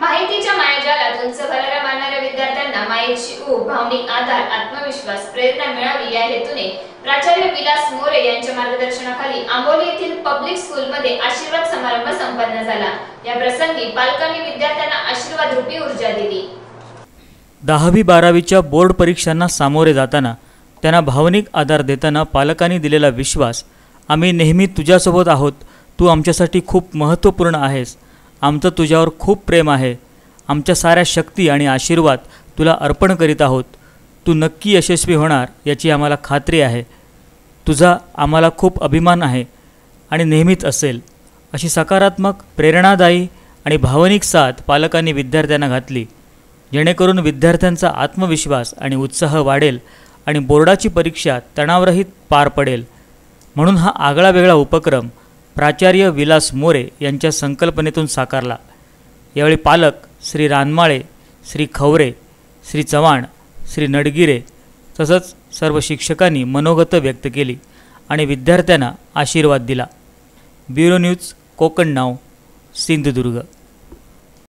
माहितीच्या मायाजालात उंच भराऱ्या मारणाऱ्या विद्यार्थ्यांना मायेची ऊब भावनिक आधार आत्मविश्वास प्रेरणा मिळावी या हेतूने प्राचार्य विलास मोरे यांच्या मार्गदर्शनाखाली आंबोली येथील पब्लिक स्कूलमध्ये आशीर्वाद समारंभ संपन्न झाला. या प्रसंगी पालकांनी विद्यार्थ्यांना आशीर्वाद रूपी ऊर्जा दिली. दहावी बारावीच्या बोर्ड परीक्षांना सामोरे जाताना त्यांना भावनिक आधार देताना पालकांनी दिलेला विश्वास आम्ही नेहमी तुझ्यासोबत आहोत. तू आमच्यासाठी खूप महत्त्वपूर्ण आहेस. आमचं तुझ्यावर खूप प्रेम आहे. आमच्या साऱ्या शक्ती आणि आशीर्वाद तुला अर्पण करीत आहोत. तू नक्की यशस्वी होणार याची आम्हाला खात्री आहे. तुझा आम्हाला खूप अभिमान आहे आणि नेहमीच असेल. अशी सकारात्मक प्रेरणादायी आणि भावनिक साथ पालकांनी विद्यार्थ्यांना घातली. जेणेकरून विद्यार्थ्यांचा आत्मविश्वास आणि उत्साह वाढेल आणि बोर्डाची परीक्षा तणावरहित पार पडेल. म्हणून हा आगळा वेगळा उपक्रम प्राचार्य विलास मोरे यांच्या संकल्पनेतून साकारला. यावेळी पालक श्री रानमाळे श्री खवरे श्री चव्हाण श्री नडगिरे तसंच सर्व शिक्षकांनी मनोगत व्यक्त केली आणि विद्यार्थ्यांना आशीर्वाद दिला. ब्युरो न्यूज कोकण नाव सिंधुदुर्ग.